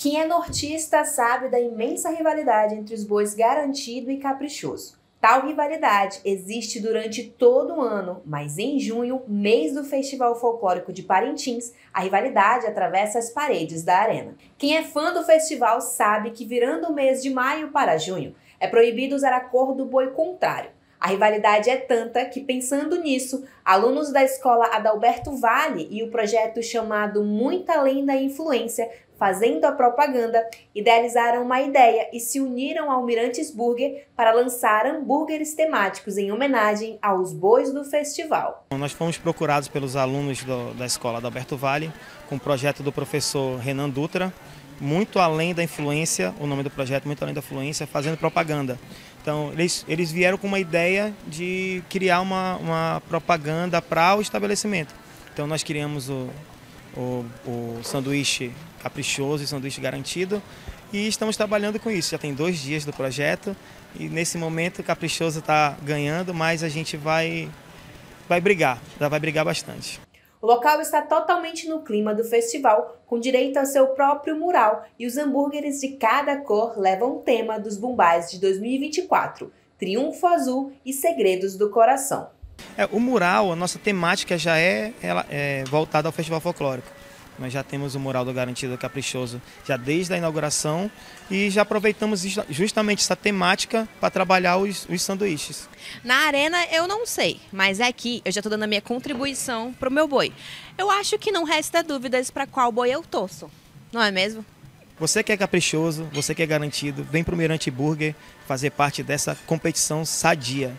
Quem é nortista sabe da imensa rivalidade entre os bois garantido e caprichoso. Tal rivalidade existe durante todo o ano, mas em junho, mês do Festival Folclórico de Parintins, a rivalidade atravessa as paredes da arena. Quem é fã do festival sabe que virando o mês de maio para junho, é proibido usar a cor do boi contrário. A rivalidade é tanta que, pensando nisso, alunos da escola Adalberto Vale e o projeto chamado Muita Além da Influência, fazendo a propaganda, idealizaram uma ideia e se uniram ao Mirantes Burger para lançar hambúrgueres temáticos em homenagem aos bois do festival. Nós fomos procurados pelos alunos do, da escola Adalberto Vale, com o projeto do professor Renan Dutra, muito além da influência, o nome do projeto, muito além da influência, fazendo propaganda. Então, eles, eles vieram com uma ideia de criar uma, uma propaganda para o estabelecimento. Então, nós criamos o, o, o sanduíche caprichoso e sanduíche garantido e estamos trabalhando com isso. Já tem dois dias do projeto e nesse momento o caprichoso está ganhando, mas a gente vai, vai brigar, já vai brigar bastante. O local está totalmente no clima do festival, com direito ao seu próprio mural, e os hambúrgueres de cada cor levam o tema dos Bumbais de 2024, Triunfo Azul e Segredos do Coração. É, o mural, a nossa temática já é, ela, é voltada ao Festival Folclórico. Nós já temos o mural do Garantido Caprichoso já desde a inauguração e já aproveitamos justamente essa temática para trabalhar os, os sanduíches. Na arena eu não sei, mas aqui eu já estou dando a minha contribuição para o meu boi. Eu acho que não resta dúvidas para qual boi eu torço, não é mesmo? Você que é caprichoso, você que é garantido, vem para o Mirante Burger fazer parte dessa competição sadia.